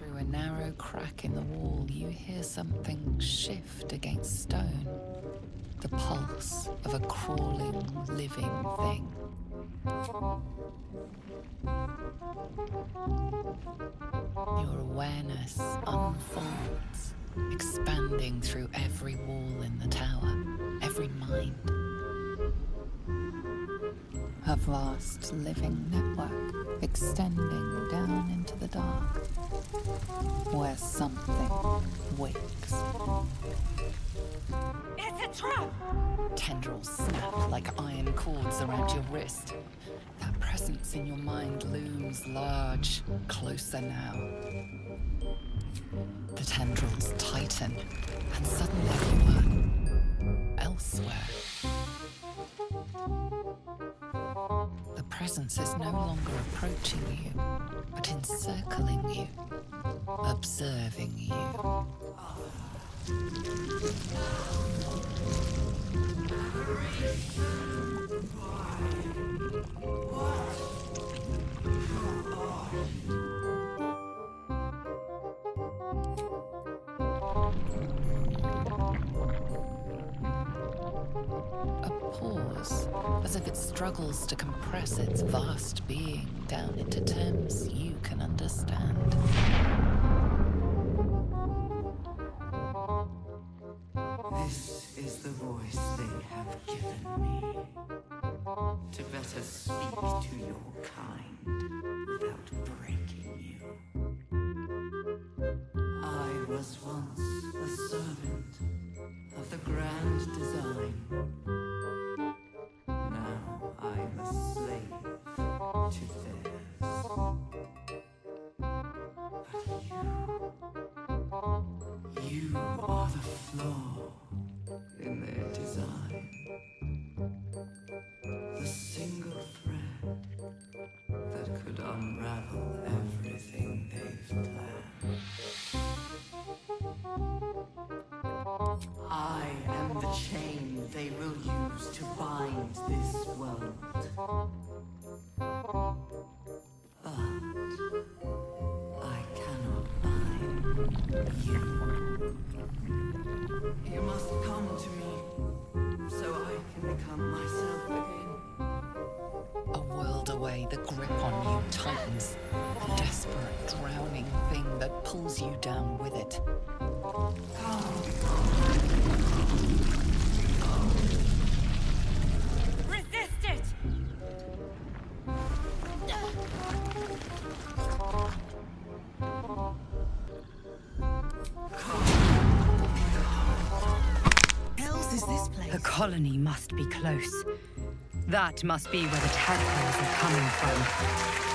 Through a narrow crack in the wall, you hear something shift against stone. The pulse of a crawling, living thing. Your awareness unfolds, expanding through every wall in the tower, every mind. A vast living network extending dark, where something wakes. It's a trap! Tendrils snap like iron cords around your wrist. That presence in your mind looms large, closer now. The tendrils tighten, and suddenly you are elsewhere. The presence is no longer approaching you, but encircling you, observing you. A pause, as if it struggles to compress its vast being down into terms you can understand. This is the voice they have given me. To better speak to your kind without breaking you. I was once a servant of the grand design. Unravel everything they've planned. I am the chain they will use to bind this world. I cannot bind you. You must come to me the grip on you tightens. the desperate, drowning thing that pulls you down with it. Resist it! Hells is this place? The colony must be close. That must be where the tadpoles are coming from.